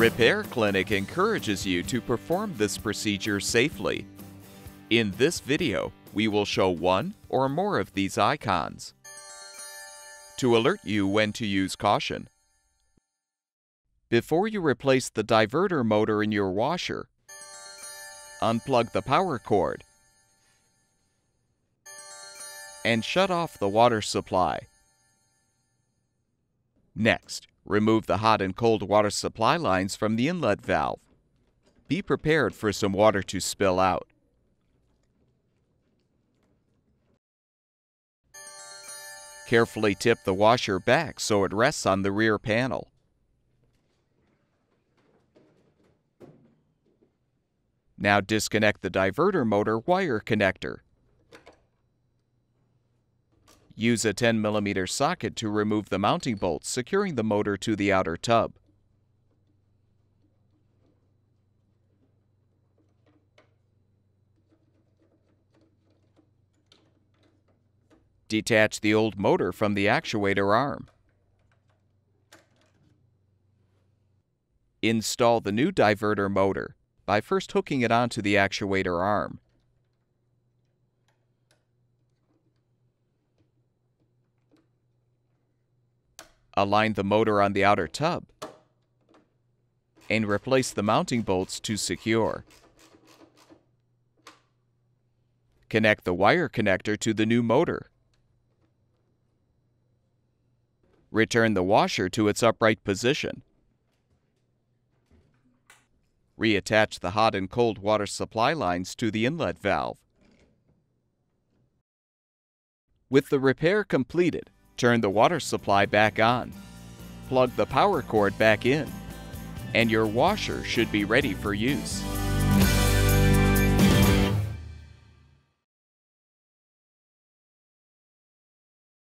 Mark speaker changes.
Speaker 1: Repair Clinic encourages you to perform this procedure safely. In this video, we will show one or more of these icons to alert you when to use caution. Before you replace the diverter motor in your washer, unplug the power cord and shut off the water supply. Next, remove the hot and cold water supply lines from the inlet valve. Be prepared for some water to spill out. Carefully tip the washer back so it rests on the rear panel. Now disconnect the diverter motor wire connector. Use a 10 mm socket to remove the mounting bolts securing the motor to the outer tub. Detach the old motor from the actuator arm. Install the new diverter motor by first hooking it onto the actuator arm. Align the motor on the outer tub and replace the mounting bolts to secure. Connect the wire connector to the new motor. Return the washer to its upright position. Reattach the hot and cold water supply lines to the inlet valve. With the repair completed, turn the water supply back on. Plug the power cord back in, and your washer should be ready for use.